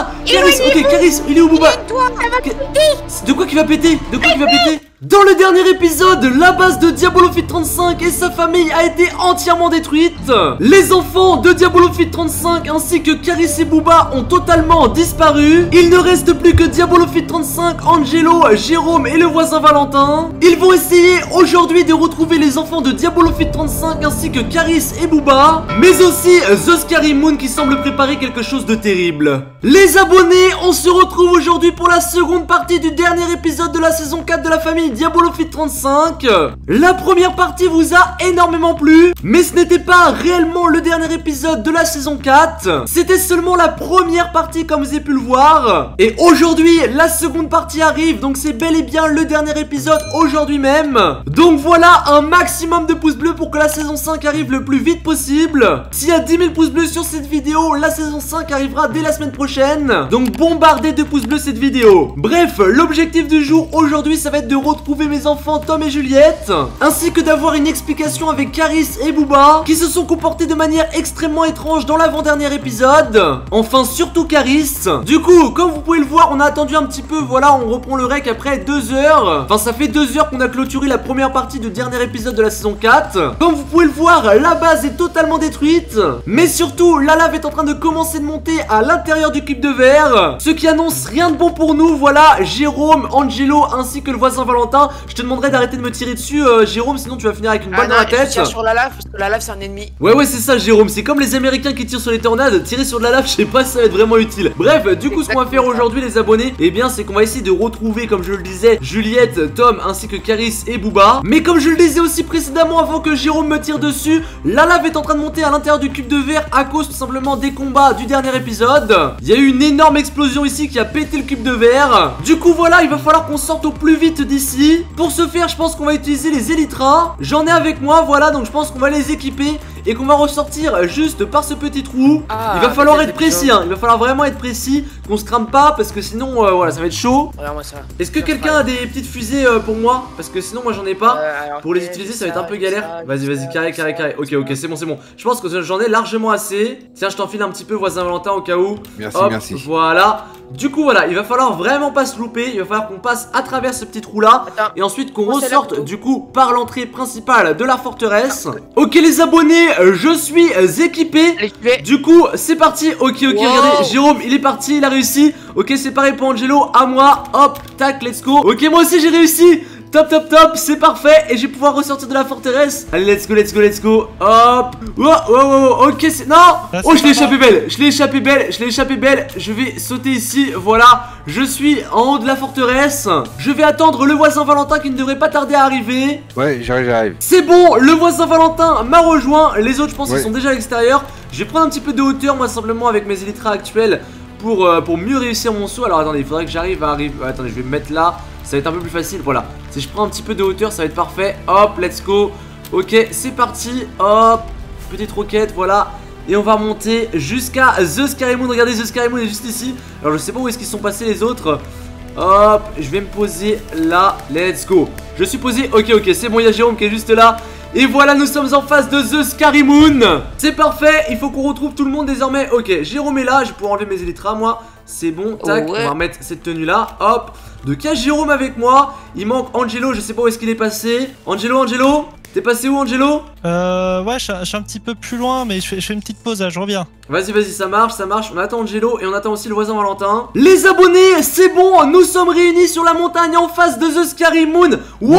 Ah Caris, ok, Caris, il est où péter. De quoi qui va péter? De quoi qui va péter? Dans le dernier épisode, la base de Diabolofit 35 et sa famille a été entièrement détruite. Les enfants de Diabolofit 35 ainsi que Caris et Booba ont totalement disparu. Il ne reste plus que Diabolofit 35, Angelo, Jérôme et le voisin Valentin. Ils vont essayer aujourd'hui de retrouver les enfants de Diabolofit 35 ainsi que Caris et Booba, mais aussi The Scary Moon qui semble préparer quelque chose de terrible. Les abonnés, on se retrouve aujourd'hui pour la seconde partie du dernier épisode de la saison 4 de la famille Diabolofit 35. La première partie vous a énormément plu, mais ce n'était pas réellement le dernier épisode de la saison 4. C'était seulement la première partie comme vous avez pu le voir. Et aujourd'hui, la seconde partie arrive, donc c'est bel et bien le dernier épisode aujourd'hui même. Donc voilà, un maximum de pouces bleus pour que la saison 5 arrive le plus vite possible. S'il y a 10 000 pouces bleus sur cette vidéo, la saison 5 arrivera dès la semaine prochaine. Donc bombardez de pouces bleus cette vidéo. Bref, l'objectif du jour aujourd'hui, ça va être de retrouver mes enfants Tom et Juliette, ainsi que d'avoir une explication avec Caris et Booba, qui se sont comportés de manière extrêmement étrange dans l'avant-dernier épisode. Enfin, surtout Caris. Du coup, comme vous pouvez le voir, on a attendu un petit peu, voilà, on reprend le rec après deux heures. Enfin, ça fait deux heures qu'on a clôturé la première partie du dernier épisode de la saison 4. Comme vous pouvez le voir, la base est totalement détruite. Mais surtout, la lave est en train de commencer de monter à l'intérieur du cube de verre. Ce qui annonce rien de bon pour nous. Voilà, Jérôme, Angelo ainsi que le voisin Valentin. Je te demanderai d'arrêter de me tirer dessus, euh, Jérôme, sinon tu vas finir avec une Ah balle non, dans la tête. tire sur la lave parce que la lave c'est un ennemi. Ouais ouais c'est ça Jérôme, c'est comme les américains qui tirent sur les tornades, tirer sur de la lave, je sais pas si ça va être vraiment utile. Bref, du coup ce qu'on va faire aujourd'hui les abonnés, eh bien c'est qu'on va essayer de retrouver comme je le disais Juliette, Tom ainsi que Caris et Booba. Mais comme je le disais aussi précédemment avant que Jérôme me tire dessus, la lave est en train de monter à l'intérieur du cube de verre à cause tout simplement des combats du dernier épisode. Il y a eu une énorme explosion ici qui a pété le cube de verre. Du coup voilà, il va falloir qu'on sorte au plus vite d'ici. Pour ce faire, je pense qu'on va utiliser les Elytras. J'en ai avec moi, voilà, donc je pense qu'on va les équiper et qu'on va ressortir juste par ce petit trou. Ah, il va falloir être précis, hein. il va falloir vraiment être précis, qu'on se crame pas parce que sinon euh, voilà ça va être chaud. Regarde-moi ça. Est-ce que quelqu'un a des petites fusées euh, pour moi? Parce que sinon moi j'en ai pas. Euh, alors, Pour les utiliser ça, ça va être un peu galère. Vas-y vas-y carré carré carré. Ok ok c'est bon c'est bon. Je pense que j'en ai largement assez. Tiens je t'enfile un petit peu voisin Valentin au cas où. Merci, Hop, merci. Voilà. Du coup voilà, il va falloir vraiment pas se louper, il va falloir qu'on passe à travers ce petit trou là Attends. et ensuite qu'on ressorte du coup par l'entrée principale de la forteresse. Ok les abonnés, je suis euh, équipé. Du coup, c'est parti. Ok, ok, Wow. regardez, Jérôme, il est parti, il a réussi. Ok, c'est pareil pour Angelo, à moi. Hop, tac, let's go. Ok, moi aussi j'ai réussi. Top, top, top, c'est parfait. Et je vais pouvoir ressortir de la forteresse. Allez, let's go, let's go, let's go. Hop. Wow, wow, wow, ok, c'est. Non. Oh, je l'ai échappé belle. Je l'ai échappé belle. Je l'ai échappé belle. Je vais sauter ici. Voilà. Je suis en haut de la forteresse. Je vais attendre le voisin Valentin qui ne devrait pas tarder à arriver. Ouais, j'arrive, j'arrive. C'est bon, le voisin Valentin m'a rejoint. Les autres, je pense Ouais. qu'ils sont déjà à l'extérieur. Je vais prendre un petit peu de hauteur, moi, simplement avec mes élytras actuels pour, euh, pour mieux réussir mon saut. Alors, attendez, il faudrait que j'arrive à arriver. Attendez, je vais me mettre là. Ça va être un peu plus facile. Voilà. Si je prends un petit peu de hauteur, ça va être parfait. Hop, let's go. Ok, c'est parti. Hop, petite roquette, voilà. Et on va monter jusqu'à The Scary Moon. Regardez, The Scary Moon est juste ici. Alors, je sais pas où est-ce qu'ils sont passés les autres. Hop, je vais me poser là. Let's go. Je suis posé. Ok, ok, c'est bon. Il y a Jérôme qui est juste là. Et voilà, nous sommes en face de The Scary Moon. C'est parfait. Il faut qu'on retrouve tout le monde désormais. Ok, Jérôme est là. Je pouvoir enlever mes élytras, moi. C'est bon. Tac, Ouais. on va remettre cette tenue là. Hop. Y a Jérôme avec moi. Il manque Angelo. Je sais pas où est-ce qu'il est passé. Angelo, Angelo. T'es passé où, Angelo Euh, ouais, je suis- je suis un petit peu plus loin, mais je fais, je fais une petite pause là, je reviens. Vas-y, vas-y, ça marche, ça marche. On attend Angelo et on attend aussi le voisin Valentin. Les abonnés, c'est bon, nous sommes réunis sur la montagne en face de The Scary Moon. Wow, Wow.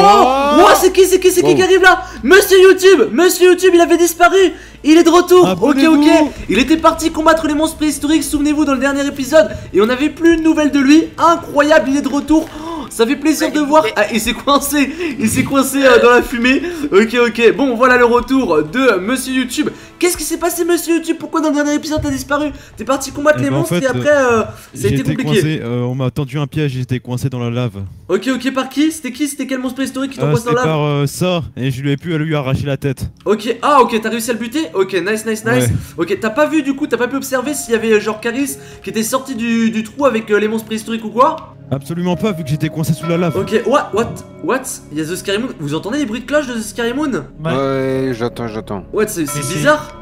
wow, c'est qui, c'est qui, c'est qui Wow. qui arrive là Monsieur YouTube, Monsieur YouTube, il avait disparu. Il est de retour. Ok, ok. Il était parti combattre les monstres préhistoriques, souvenez-vous, dans le dernier épisode. Et on n'avait plus de nouvelles de lui. Incroyable, il est de retour. Ça fait plaisir de voir. Ah, il s'est coincé. Il s'est coincé euh, dans la fumée. Ok, ok. Bon, voilà le retour de Monsieur YouTube. Qu'est-ce qui s'est passé, Monsieur YouTube? Pourquoi dans le dernier épisode t'as disparu? T'es parti combattre Eh les ben, en monstres fait, et après euh, ça a été compliqué. coincé, euh, on m'a tendu un piège, j'étais coincé dans la lave. Ok, ok, par qui? C'était qui? C'était quel monstre préhistorique qui t'ont Euh, coincé dans la lave? par euh, ça, et je lui ai pu lui arracher la tête. Ok, ah ok, t'as réussi à le buter? Ok, nice, nice, nice. Ouais. Ok, t'as pas vu du coup, t'as pas pu observer s'il y avait euh, genre Caris qui était sorti du, du trou avec euh, les monstres préhistoriques ou quoi? Absolument pas, vu que j'étais coincé sous la lave. Ok, what, what, what? Il y a The Scary Moon. Vous entendez les bruits de cloche de The Scary Moon? Ouais. Ouais, j'attends, j'attends. What, c'est- bizarre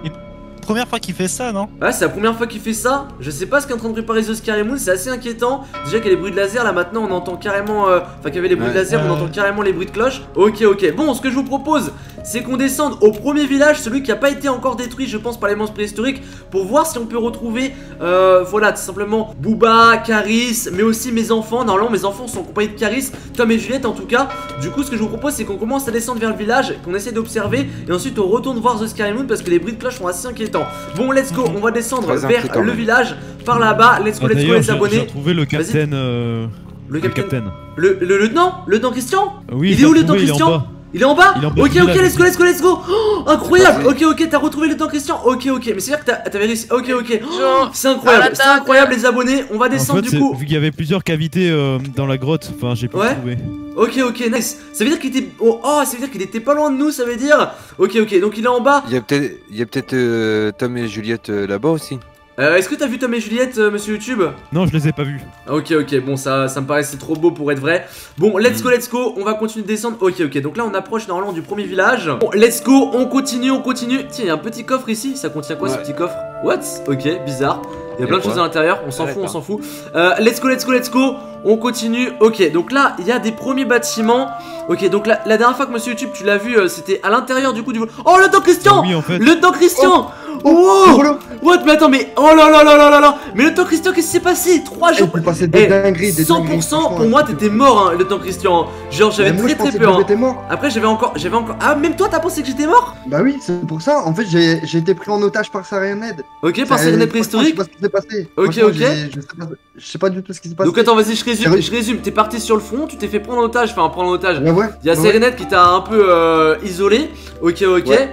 première fois qu'il fait ça, non? Ouais, c'est la première fois qu'il fait ça. Je sais pas ce qu'est en train de préparer The Scary Moon, c'est assez inquiétant. Déjà qu'il y a les bruits de laser, là maintenant on entend carrément. euh, Enfin, qu'il y avait les bruits de laser, on entend carrément les bruits de cloche. Ok, ok. Bon, ce que je vous propose, c'est qu'on descende au premier village, celui qui a pas été encore détruit, je pense, par les monstres préhistoriques, pour voir si on peut retrouver. euh, voilà, tout simplement Booba, Caris, mais aussi mes enfants. Normalement, mes enfants sont en compagnie de Caris, Tom et Juliette en tout cas. Du coup, ce que je vous propose, c'est qu'on commence à descendre vers le village, qu'on essaie d'observer, et ensuite on retourne voir The Scary Moon parce que les bruits de cloche sont assez inquiétants. Bon, let's go, on va descendre Très vers le village, par là-bas. Let's go, Ah, let's go, les j'ai j'ai abonnés. retrouvé le capitaine. euh, Le capitaine. Le, le lieutenant? Le lieutenant Christian? Oui, Il est où, le en Christian? bas. Il est en bas Il est en bas Ok, ok, let's go, let's go, let's go Oh, incroyable Vas-y. Ok, ok, t'as retrouvé le lieutenant Christian Ok, ok, mais c'est dire que t'as- t'avais réussi. Ok, ok. Oh, c'est incroyable, c'est incroyable, les abonnés. On va En descendre fait, du coup. vu qu'il y avait plusieurs cavités euh, dans la grotte, enfin, j'ai pu Ouais. le trouver. Ok, ok, nice. Ça veut dire qu'il était. Oh, oh, ça veut dire qu'il était pas loin de nous, ça veut dire. Ok, ok, donc il est en bas. Il y a peut-être peut-être euh, Tom et Juliette euh, là-bas aussi. Euh, Est-ce que t'as vu Tom et Juliette, euh, monsieur YouTube? Non, je les ai pas vus. Ok, ok, bon, ça, ça me paraissait trop beau pour être vrai. Bon, let's go, let's go, on va continuer de descendre. Ok, ok, donc là, on approche normalement du premier village. Bon, let's go, on continue, on continue. Tiens, il y a un petit coffre ici. Ça contient quoi ce petit coffre? What? Ok, bizarre. Il y a Et plein de choses à l'intérieur, on s'en fout, on d'accord. s'en fout. Euh, let's go, let's go, let's go. On continue. Ok, donc là, il y a des premiers bâtiments. Ok, donc la, la dernière fois que monsieur YouTube, tu l'as vu, euh, c'était à l'intérieur du coup du vol. Oh, le temps Christian oui, en fait. Le temps Christian Oh, Wow Voilà. What Mais attends, mais oh là là là là là là Mais le temps Christian, qu'est-ce qui s'est passé 3 Eh, jours il passait des Eh, dingueries, des dingueries, 100% pour moi t'étais de- mort hein, le temps Christian Genre j'avais très je très peur que hein. mort. Après j'avais encore j'avais encore Ah même toi t'as pensé que j'étais mort Bah oui, c'est pour ça. En fait, j'ai j'ai été pris en otage par Sarened. Ok par Sérénée préhistorique Je sais pas ce qui s'est passé. Ok, ok. Je sais, pas, je sais pas du tout ce qui s'est passé. Donc attends vas-y je résume Je résume T'es parti sur le front Tu t'es fait prendre en otage Enfin prendre en otage Ouais, ouais. Il y a ouais, Sérénette qui t'a un peu euh, isolé Ok ok Ouais.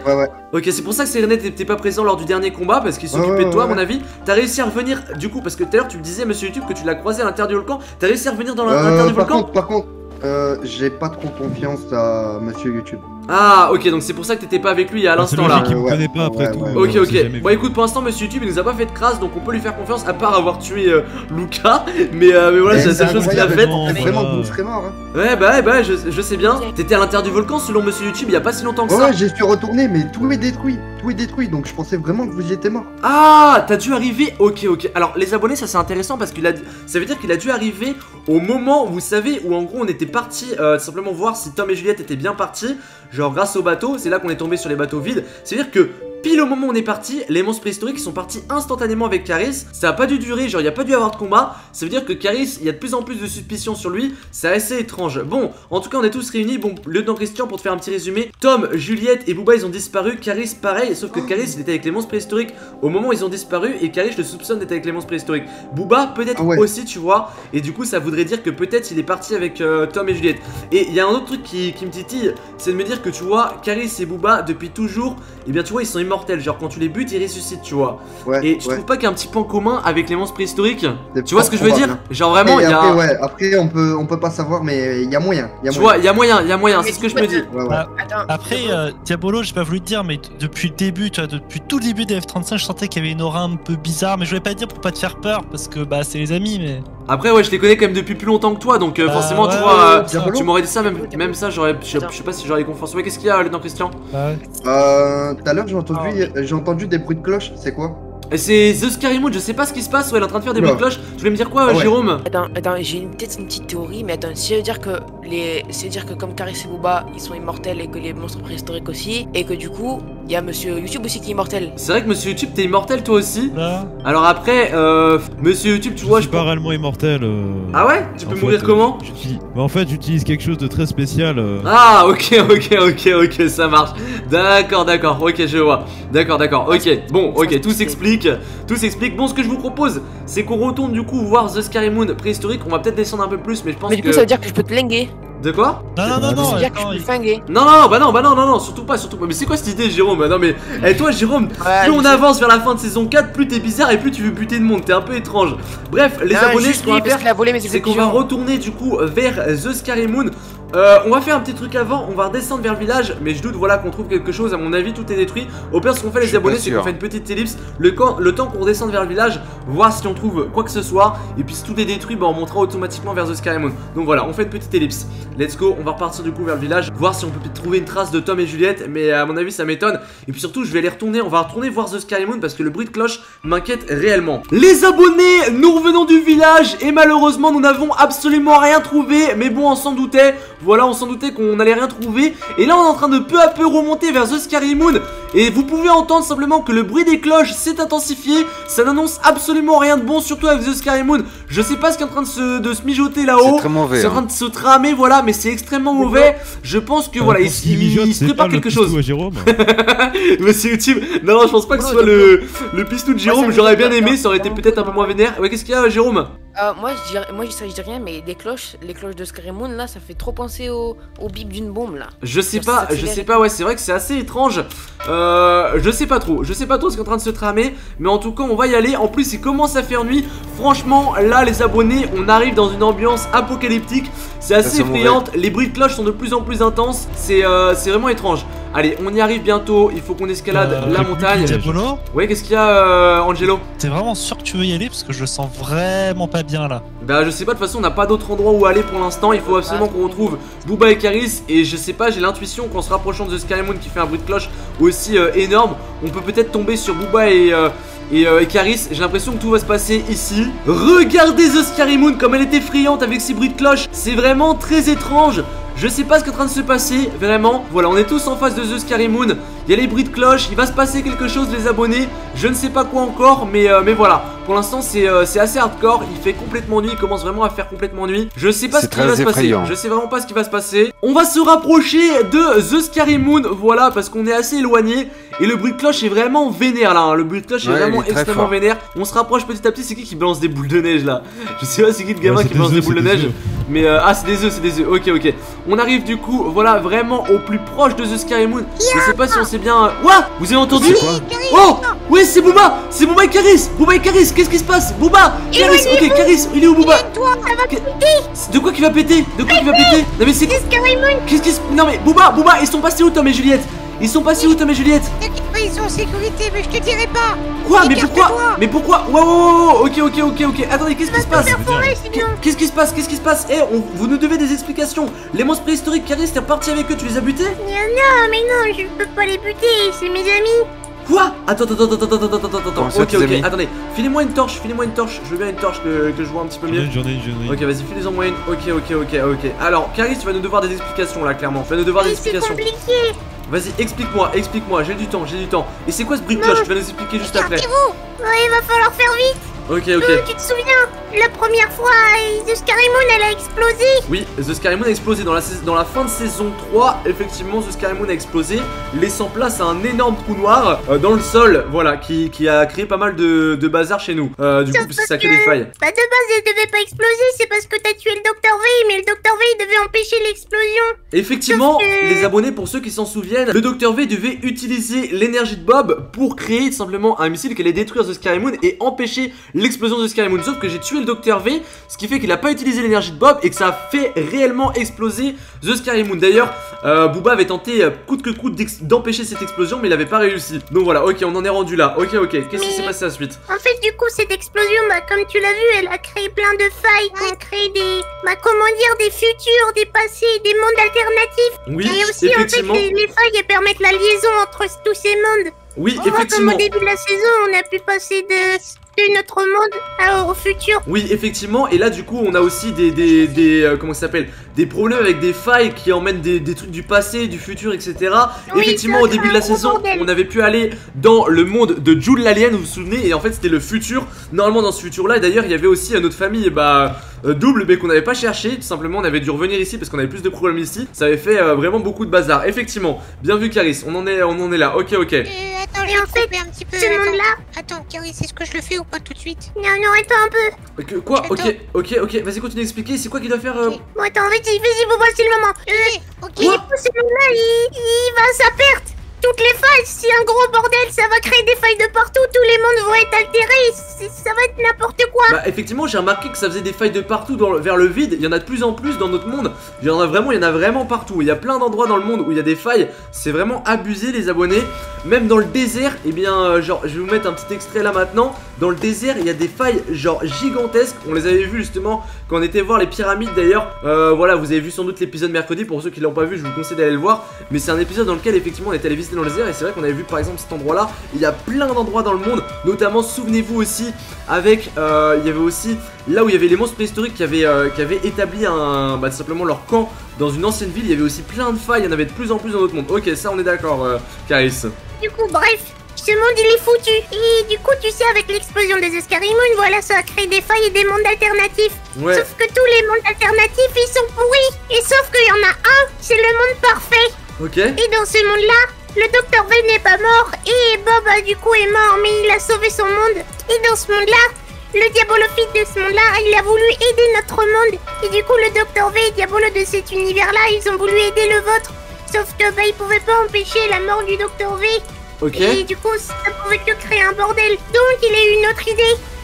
Ok c'est pour ça que Sérénette n'était pas présent lors du dernier combat Parce qu'il s'occupait de toi à mon avis T'as réussi à revenir du coup Parce que tout à l'heure tu me disais monsieur YouTube que tu l'as croisé à l'intérieur du volcan T'as réussi à revenir dans Euh, l'intérieur du par volcan contre, par contre, euh, j'ai pas trop confiance à Monsieur YouTube. Ah ok donc c'est pour ça que t'étais pas avec lui à C'est l'instant là il me connaît pas après ouais, tout. ouais. euh, Ok ok, bon écoute pour l'instant monsieur YouTube il nous a pas fait de crasse donc on peut lui faire confiance à part avoir tué euh, Luca mais, euh, mais voilà Eh, c'est la seule chose qu'il a faite Vraiment, voilà. vous serez mort. Hein. Ouais bah ouais bah je, je sais bien T'étais à l'intérieur du volcan selon monsieur YouTube il y a pas si longtemps que ça ouais, j'y suis retourné, mais tout est détruit. Tout est détruit, donc je pensais vraiment que vous y étiez mort. Ah t'as dû arriver ok ok Alors les abonnés ça c'est intéressant parce qu'il a ça veut dire qu'il a dû arriver au moment vous savez où en gros on était parti euh, simplement voir si Tom et Juliette étaient bien partis Genre grâce au bateau c'est là qu'on est tombé sur les bateaux vides. C'est à dire que Pile au moment où on est parti, les monstres préhistoriques sont partis instantanément avec Caris. Ça a pas dû durer, genre il a pas dû avoir de combat. Ça veut dire que Caris, il y a de plus en plus de suspicions sur lui. C'est assez étrange. Bon, en tout cas, on est tous réunis. Bon, lieutenant Christian, pour te faire un petit résumé. Tom, Juliette et Booba, ils ont disparu. Caris, pareil. Sauf que Caris, il était avec les monstres préhistoriques au moment où ils ont disparu. Et Caris, je le soupçonne d'être avec les monstres préhistoriques. Booba, peut-être Ah ouais. aussi, tu vois. Et du coup, ça voudrait dire que peut-être il est parti avec euh, Tom et Juliette. Et il y a un autre truc qui, qui me titille, c'est de me dire que tu vois, Caris et Booba, depuis toujours, et bien tu vois, ils sont immortels. Genre, quand tu les butes, ils ressuscitent, tu vois. Ouais. Et tu ouais. trouves pas qu'il y a un petit point commun avec les monstres préhistoriques Tu vois ce que je veux dire. Genre vraiment, il y a. après, ouais, après on peut, on peut pas savoir, mais il y a moyen. Il y a Tu moyen. vois, il y a moyen, il y a moyen, c'est ce que je me dis. Ouais, ouais. Ah, Attends. Après, euh, Diabolo, j'ai pas voulu te dire, mais depuis le début, tu vois, depuis tout le début des F-35, je sentais qu'il y avait une aura un peu bizarre, mais je voulais pas te dire pour pas te faire peur, parce que bah c'est les amis, mais. Après, ouais, je les connais quand même depuis plus longtemps que toi, donc euh, Bah, forcément, tu vois, euh, ouais, tu m'aurais dit ça, même, même ça, j'aurais. Je sais pas si j'aurais confiance. Ouais, qu'est-ce qu'il y a, lieutenant Christian? Euh, tout à l'heure j'ai entendu, Ah. j'ai entendu des bruits de cloche. C'est quoi? Et c'est The Scary Moon, je sais pas ce qui se passe, ouais, elle est en train de faire des bruits de cloche. Tu voulais me dire quoi, Ah euh, ouais. Jérôme? Attends, attends, j'ai peut-être une petite théorie, mais attends, si ça veut dire que les, veut dire que comme Caris et Booba, ils sont immortels et que les monstres préhistoriques aussi, et que du coup, il y a Monsieur YouTube aussi qui est immortel. C'est vrai que Monsieur YouTube, t'es immortel toi aussi. Là, Alors après, euh, Monsieur YouTube, tu Je vois, suis je pas réellement immortel. euh, Ah ouais Tu en peux fait, mourir euh, comment j'utilise- bah, En fait, j'utilise quelque chose de très spécial. euh, Ah ok ok ok ok ça marche D'accord d'accord ok je vois D'accord d'accord ok bon ok tout s'explique Tout s'explique Bon ce que je vous propose c'est qu'on retourne du coup voir The Scary Moon préhistorique On va peut-être descendre un peu plus mais je pense Mais du que coup, ça veut dire que je peux te linguer. De quoi Non, non, non, non, que je. Non non non bah non bah non non non surtout pas surtout pas Mais c'est quoi cette idée Jérôme Non mais Et toi Jérôme Ouais, plus on avance vers la fin de saison 4 plus t'es bizarre et plus tu veux buter de monde T'es un peu étrange Bref les Non, abonnés ce qu'on va faire c'est qu'on va retourner du coup vers The Scary Moon. Euh, on va faire un petit truc avant, on va redescendre vers le village, mais je doute voilà qu'on trouve quelque chose, à mon avis tout est détruit. Au pire ce qu'on fait les abonnés c'est qu'on fait une petite ellipse, le, camp- le temps qu'on redescende vers le village, voir si on trouve quoi que ce soit, et puis si tout est détruit, bah on montera automatiquement vers The Sky Moon. Donc voilà, on fait une petite ellipse. Let's go, on va repartir du coup vers le village, voir si on peut peut-être trouver une trace de Tom et Juliette, mais à mon avis ça m'étonne. Et puis surtout je vais aller retourner, on va retourner voir The Sky Moon parce que le bruit de cloche m'inquiète réellement. Les abonnés, nous revenons du village et malheureusement nous n'avons absolument rien trouvé, mais bon on s'en doutait, voilà on s'en doutait qu'on allait rien trouver. Et là on est en train de peu à peu remonter vers The Scary Moon et vous pouvez entendre simplement que le bruit des cloches s'est intensifié, ça n'annonce absolument rien de bon, surtout avec The Scary Moon. Je sais pas ce qui est en train de se, de se mijoter C'est là-haut. très mauvais. C'est en train hein. de se tramer, voilà, mais c'est extrêmement mauvais. Je pense que voilà, il, il- mijote, il se c'est prépare quelque chose. à Jérôme. Monsieur YouTube, non, non, je pense pas que ce soit le, le pistou de Jérôme. J'aurais bien aimé, ça aurait été peut-être un peu moins vénère. Ouais, qu'est-ce qu'il y a, Jérôme? Euh, moi, je dirais, moi, ça, je dis rien, mais les cloches, les cloches de Moon, là, ça fait trop penser au, au bip d'une bombe, là. Je sais Ça pas, je sais pas, ouais, c'est vrai que c'est assez étrange. Euh, je sais pas trop, je sais pas trop ce qui est en train de se tramer, mais en tout cas, on va y aller. En plus, il commence à faire nuit. Franchement, là, les abonnés, on arrive dans une ambiance apocalyptique. C'est assez effrayante. Les bruits de cloche sont de plus en plus intenses. C'est euh, c'est vraiment étrange. Allez, on y arrive bientôt. Il faut qu'on escalade Euh, la montagne. Diabolo, Ouais, qu'est-ce qu'il y a, euh, Angelo t'es vraiment sûr que tu veux y aller? Parce que je le sens vraiment pas bien là. Bah je sais pas, de toute façon on n'a pas d'autre endroit où aller pour l'instant, il faut absolument qu'on retrouve Booba et Karis et je sais pas, j'ai l'intuition qu'en se rapprochant de The Sky Moon qui fait un bruit de cloche aussi euh, énorme, on peut peut-être tomber sur Booba et... et, euh, et Caris, j'ai l'impression que tout va se passer ici. Regardez The Scary Moon comme elle est effrayante avec ses bruits de cloche. C'est vraiment très étrange. Je sais pas ce qui est en train de se passer, vraiment. Voilà, on est tous en face de The Scary Moon. Il y a les bruits de cloche, il va se passer quelque chose, les abonnés. Je ne sais pas quoi encore, mais, euh, mais voilà. Pour l'instant, c'est euh, c'est assez hardcore. Il fait complètement nuit, il commence vraiment à faire complètement nuit. Je sais pas ce qui va se passer. Je sais vraiment pas ce qui va se passer. On va se rapprocher de The Scary Moon, voilà, parce qu'on est assez éloigné. Et le bruit de cloche est vraiment vénère là. hein. Le bruit de cloche est vraiment est extrêmement fort. vénère. On se rapproche petit à petit. C'est qui qui balance des boules de neige là? Je sais pas, c'est qui le gamin Ouais, qui balance des boules de neige mais euh, ah c'est des œufs, c'est des œufs. Ok ok. On arrive du coup, voilà vraiment au plus proche de The Scary Moon. Je sais pas si on sait bien. Ouah Vous avez entendu C'est quoi Oh Ouais c'est Booba C'est Booba et Caris Booba et Caris Qu'est-ce qui se passe Booba Caris Ok Caris Il est où Booba De quoi qui va péter De quoi qui va péter Non mais c'est Qu'est-ce qui se... Non mais Booba Booba Ils sont passés où Tom et Juliette Ils sont passés où Tom et Juliette T'inquiète pas, ils sont en sécurité, mais je te dirai pas. Quoi Mais pourquoi Mais pourquoi Wow, wow, wow, wow, Ok ok ok ok Attendez qu'est-ce qui se passe. Qu'est-ce qui se passe Qu'est-ce qui se passe Eh on- vous nous devez des explications Les monstres préhistoriques Caris t'es reparti avec eux Tu les as butés Non, non, mais non, je peux pas les buter, c'est mes amis. Quoi Attends, attends, attends, attends, attends, attends, attends, ok, ok, amis attendez, filez-moi une torche, filez-moi une torche, je veux bien une torche que, que je vois un petit peu mieux. j'en ai, j'en ai. Ok, vas-y, filez-en moi une, ok, ok, ok, ok. Alors, Caris, tu vas nous devoir des explications là, clairement, tu vas nous devoir des Mais c'est explications. compliqué. Vas-y, explique-moi, explique-moi, j'ai du temps, j'ai du temps. Et c'est quoi ce bruit de cloche Tu vas nous expliquer juste après. Ouais, il va falloir faire vite. Ok, Euh, ok. tu te souviens, la première fois, The Scary Moon, elle a explosé. Oui, The Scary Moon a explosé dans la, sais- dans la fin de saison 3. Effectivement, The Scary Moon a explosé, laissant place à un énorme trou noir euh, dans le sol, voilà, qui, qui a créé pas mal de, de bazar chez nous. Euh, du coup, parce que ça crée des failles. Bah, de base, elle devait pas exploser, c'est parce que t'as tué le Docteur V, mais le Docteur V, il devait empêcher l'explosion. Effectivement, Sauf que- les abonnés, pour ceux qui s'en souviennent, le Docteur V devait utiliser l'énergie de Bob pour créer simplement un missile qui allait détruire The Scary Moon et empêcher l'explosion de The Scary Moon. Sauf que j'ai tué le Docteur V, ce qui fait qu'il a pas utilisé l'énergie de Bob et que ça a fait réellement exploser The Scary Moon. D'ailleurs, euh, Booba avait tenté euh, coûte que coûte d'empêcher cette explosion, mais il avait pas réussi. Donc voilà, ok, on en est rendu là. Ok, ok, qu'est-ce qui s'est passé à la suite? En fait, du coup, cette explosion, bah, comme tu l'as vu, elle a créé plein de failles qui ont créé des, bah, comment dire, des futurs, des passés, des mondes alternatifs. Oui, Et aussi, en fait, effectivement. les, les failles, elles permettent la liaison entre tous ces mondes. Oui, On voit comme effectivement. au début de la saison, on a pu passer de, de notre monde à- au futur. Oui, effectivement, et là du coup on a aussi des, des, des euh, comment ça s'appelle, des problèmes avec des failles qui emmènent des, des trucs du passé, du futur, etc. Oui, effectivement, au début de la saison, bordel. on avait pu aller dans le monde de Jules l'alien, vous vous souvenez, et en fait c'était le futur. Normalement dans ce futur-là, et d'ailleurs il y avait aussi notre famille, bah euh, double, mais qu'on n'avait pas cherché. Tout simplement, on avait dû revenir ici parce qu'on avait plus de problèmes ici. Ça avait fait euh, vraiment beaucoup de bazar. Effectivement, bien vu Caris, on en est, on en est là. Ok, ok. Euh, attends, Et je en vais fait, un petit peu. ce attends. monde-là- Attends, Carrie, est-ce que je le fais ou pas tout de suite? Non, non, attends un peu. Que- quoi? Ok, Attends. ok, ok. Vas-y, continue d'expliquer. C'est quoi qu'il doit faire euh, Ok. Bon, attends, vas-y, vas-y, Bobo, c'est le moment. Euh, Ok, ce monde-là, il, il va à sa perte. toutes les failles. C'est un gros bordel, ça va créer des failles de partout. Tous les mondes vont être altérés. Ça va être n'importe quoi. Bah effectivement j'ai remarqué que ça faisait des failles de partout dans le- vers le vide, il y en a de plus en plus dans notre monde, il y en a vraiment, il y en a vraiment partout, il y a plein d'endroits dans le monde où il y a des failles, c'est vraiment abusé les abonnés, même dans le désert, et bien euh, genre je vais vous mettre un petit extrait là maintenant, dans le désert il y a des failles genre gigantesques, on les avait vues justement on était voir les pyramides d'ailleurs, Euh, voilà vous avez vu sans doute l'épisode mercredi, pour ceux qui l'ont pas vu je vous conseille d'aller le voir, mais c'est un épisode dans lequel effectivement on était allé visiter dans le désert. Et c'est vrai qu'on avait vu par exemple cet endroit là, il y a plein d'endroits dans le monde, notamment souvenez-vous aussi avec, euh, il y avait aussi là où il y avait les monstres préhistoriques qui avaient, euh, qui avaient établi un, bah, simplement leur camp dans une ancienne ville, il y avait aussi plein de failles, il y en avait de plus en plus dans notre monde. Ok, ça on est d'accord, Caris. Du coup, bref, ce monde il est foutu. Et du coup, tu sais, avec l'explosion des Escarimoon, voilà, ça a créé des failles et des mondes alternatifs. Ouais, Sauf que tous les mondes alternatifs, ils sont pourris. Et sauf qu'il y en a un, c'est le monde parfait. ok. Et dans ce monde-là, le docteur V n'est pas mort. Et Bob, bah, du coup, est mort, mais il a sauvé son monde. Et dans ce monde-là, le Diabolophyte de ce monde-là, il a voulu aider notre monde. Et du coup, le docteur V et Diabolo de cet univers-là, ils ont voulu aider le vôtre. Sauf que, bah, ils pouvaient pas empêcher la mort du docteur V. Ok, Et du coup, ça pouvait que créer un bordel. Donc, il a eu une autre idée.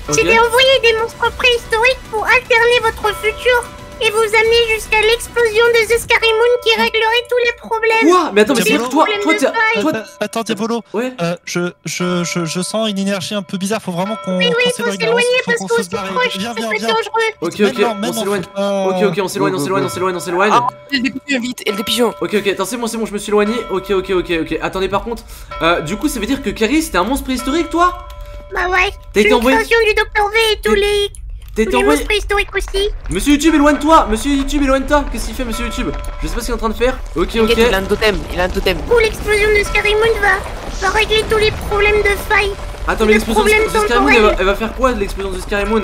ok. C'est d'envoyer des monstres préhistoriques pour alterner votre futur et vous amener jusqu'à l'explosion des Escarimoon qui réglerait tous les problèmes. Quoi Mais attends, mais Des que toi, toi, de toi, Euh, Attends, Diabolo, ouais. euh, je, je, je, je sens une énergie un peu bizarre. Faut vraiment qu'on Oui, oui, faut s'éloigne. s'éloigner parce qu'on se proche, Viens, viens, viens. dangereux. Ok, ok, on s'éloigne. Ok, ok, on s'éloigne, on s'éloigne, on s'éloigne, on s'éloigne. Ah, vite, et le pigeon. Ok, ok, attends, c'est bon, c'est bon, je me suis éloigné. Ok, ok, ok, ok. Attendez, par contre, euh, du coup, ça veut dire que Caris, t'es un monstre préhistorique, toi? Bah ouais, T'as c'est été envoyé du Docteur V et tous les, Les envoyé. préhistoriques aussi. Monsieur YouTube, éloigne-toi Monsieur YouTube, éloigne-toi Qu'est-ce qu'il fait, monsieur YouTube? Je sais pas ce qu'il est en train de faire. Ok, ok. il a un totem, il a un totem. Coup, l'explosion de Scarimund va, va régler tous les problèmes de faille. Attends, mais le l'explosion de, de Scaramon, elle, va- elle va faire quoi de l'explosion de Scaramon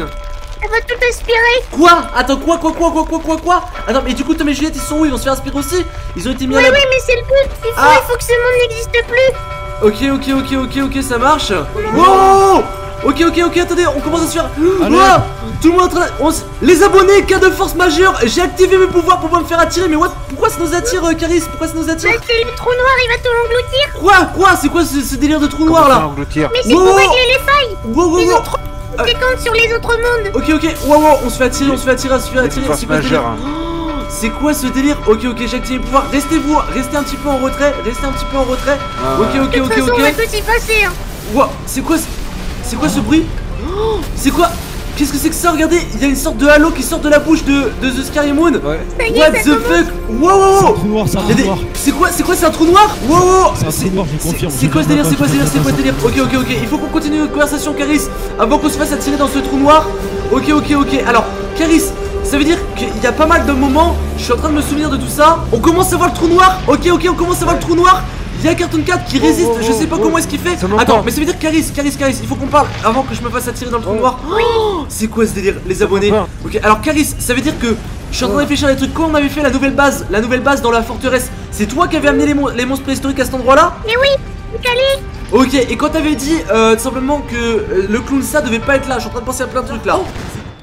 Elle va tout aspirer. Quoi? Attends, quoi, quoi, quoi, quoi, quoi, quoi, quoi? Attends, mais du coup, Tom et Juliette, ils sont où? Ils vont se faire aspirer aussi? Ils ont été mis à Oui, la... oui, mais c'est le but. Il faut, Ah. il faut que ce monde n'existe plus. Ok, ok, ok, ok, ok, ça marche. Wow Ok, ok, ok, attendez, on commence à se faire. Tout le monde est en train. on s- Les abonnés, cas de force majeure, j'ai activé mes pouvoirs pour pas me faire attirer. Mais what Pourquoi ça nous attire, euh, Caris Pourquoi ça nous attire c'est le trou noir, il va tout l'engloutir. Quoi Quoi C'est quoi ce, ce délire de trou noir Comment là engloutir Mais c'est Wow. pour régler les failles. Wow, wow, Ils wow ont trop sur les autres mondes. Ok, ok, wow, wow, on se fait attirer, on se fait attirer, on se fait attirer. C'est quoi ce délire majeures, hein. C'est quoi ce délire Ok, ok, j'ai activé mes pouvoirs. Restez vous, restez un petit peu en retrait, restez un petit peu en retrait. Ah, Ok, ouais. ok, De ok, toute façon, on va ok. tous y passer. Hein. Wow, c'est quoi ce... C'est quoi ce bruit Oh, C'est quoi Qu'est-ce que c'est que ça Regardez, il y a une sorte de halo qui sort de la bouche de, de The Scary Moon. Ouais. What the fuck Wow, wow, C'est un wow trou noir, c'est un Il y a trou des- noir. C'est quoi C'est quoi C'est un trou noir Wow, wow C'est un trou noir, je c'est- confirme. C'est je quoi ce délire C'est quoi ce délire C'est quoi ce délire Ok, ok, ok. Il faut qu'on continue notre conversation, Caris, avant qu'on se fasse attirer dans ce trou noir. Ok, ok, ok. Alors, Caris, ça veut dire qu'il y a pas mal de moments. Je suis en train de me souvenir de tout ça. On commence à voir le trou noir. Ok, ok, on commence à voir le trou noir. Il y a Cartoon 4 qui résiste, oh, je sais pas oh, comment est-ce qu'il fait. Attends, mais ça veut dire Caris, Caris, Caris, il faut qu'on parle avant que je me fasse attirer dans le trou noir. Oh, c'est quoi ce délire, les abonnés. Ok, alors Caris, ça veut dire que je suis en train de réfléchir à des trucs. Quand on avait fait la nouvelle base, la nouvelle base dans la forteresse, c'est toi qui avais amené les, mon- les monstres préhistoriques à cet endroit-là Mais oui, Cali, Ok, et quand t'avais dit euh, tout simplement que euh, le clown ça devait pas être là, je suis en train de penser à plein de trucs là.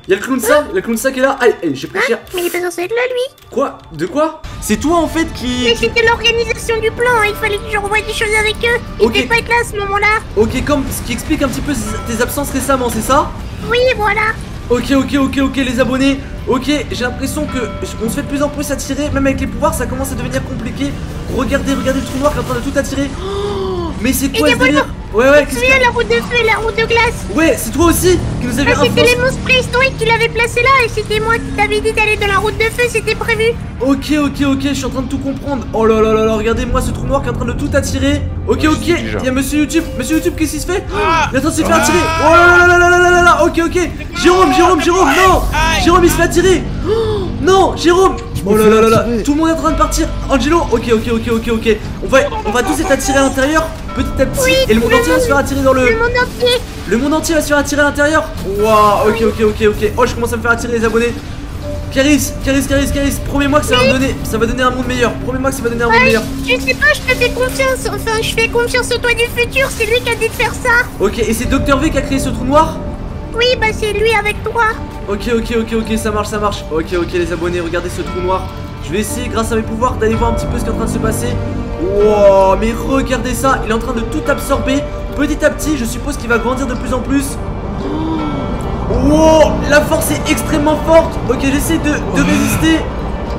Y a le clown ça, le clown ça qui est là. Aïe, aïe, j'ai pris cher. mais il est pas censé être là, lui. Quoi? De quoi? C'est toi en fait qui. Mais c'était l'organisation du plan, hein. il fallait que je revoie des choses avec eux. Il Ok. devait pas être là à ce moment-là. Ok, comme ce qui explique un petit peu tes absences récemment, c'est ça? Oui, voilà. Ok, ok, ok, ok, les abonnés. Ok, j'ai l'impression que on se fait de plus en plus attirer, même avec les pouvoirs, ça commence à devenir compliqué. Regardez, regardez le trou noir qui est en train de tout attirer. Oh, mais c'est quoi ce délire Ouais, ouais, Tu qu'est-ce que. la route de feu et la route de glace Ouais, c'est toi aussi qui nous avait Ah, c'était les monstres préhistoriques qui l'avaient placé là et c'était moi qui t'avais dit d'aller dans la route de feu, c'était prévu. Ok, ok, ok, je suis en train de tout comprendre. Oh là là là là, regardez-moi ce trou noir qui est en train de tout attirer. Ok, Ouais, ok, il y a monsieur YouTube. Monsieur YouTube, qu'est-ce qu'il se fait Il est en train de se faire attirer. Oh là là là là là là là là, ok, ok. Jérôme, Jérôme, Jérôme, non Jérôme, il se fait attirer. Oh, non, Jérôme Oh là là là là, tout le monde est en train de partir. Angelo, ok, ok, ok, ok, ok. On va, on va tous être attirés à l'intérieur, petit à petit. et le monde entier va se faire attirer dans le. Le monde entier. Le monde entier va se faire attirer à l'intérieur Waouh, ok, ok, ok, ok. Oh, je commence à me faire attirer les abonnés. Caris, Caris, Caris, Caris, promets-moi que ça va me donner, ça va donner un monde meilleur. Promets-moi que ça va donner un monde meilleur. Je sais pas, je te fais confiance. Enfin, je fais confiance au toi du futur, c'est lui qui a dit de faire ça. Ok, et c'est Dr V qui a créé ce trou noir? Oui, bah c'est lui avec toi. Ok, ok, ok, ok, ça marche, ça marche. Ok, ok, les abonnés, regardez ce trou noir. Je vais essayer, grâce à mes pouvoirs, d'aller voir un petit peu ce qui est en train de se passer. Wow, mais regardez ça, il est en train de tout absorber. Petit à petit, je suppose qu'il va grandir de plus en plus. Wow, la force est extrêmement forte. Ok, j'essaie de, de résister.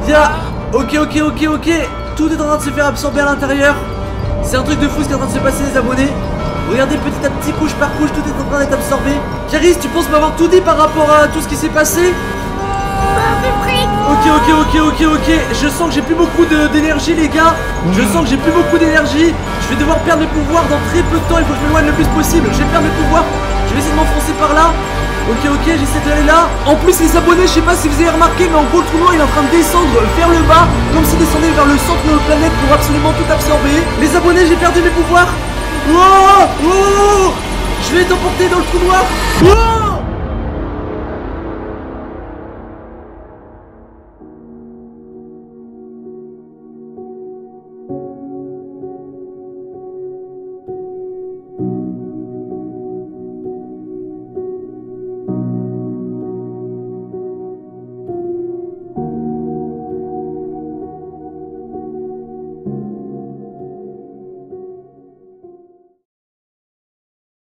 Ya, ok, ok, ok, ok. Tout est en train de se faire absorber à l'intérieur. C'est un truc de fou ce qui est en train de se passer, les abonnés. Regardez petit à petit, couche par couche, tout est en train d'être absorbé. Caris, tu penses m'avoir tout dit par rapport à tout ce qui s'est passé? Ok, ok, ok, ok, ok. Je sens que j'ai plus beaucoup d'énergie, les gars. Je sens que j'ai plus beaucoup d'énergie. Je vais devoir perdre mes pouvoirs dans très peu de temps. Il faut que je m'éloigne le plus possible. Je vais perdre mes pouvoirs. Je vais essayer de m'enfoncer par là. Ok, ok, j'essaie d'aller là. En plus, les abonnés, je sais pas si vous avez remarqué, mais en gros, le trou noir il est en train de descendre vers le bas, comme s'il descendait vers le centre de notre planète pour absolument tout absorber. Les abonnés, j'ai perdu mes pouvoirs. Oh, oh, je vais être emporté dans le trou noir. Oh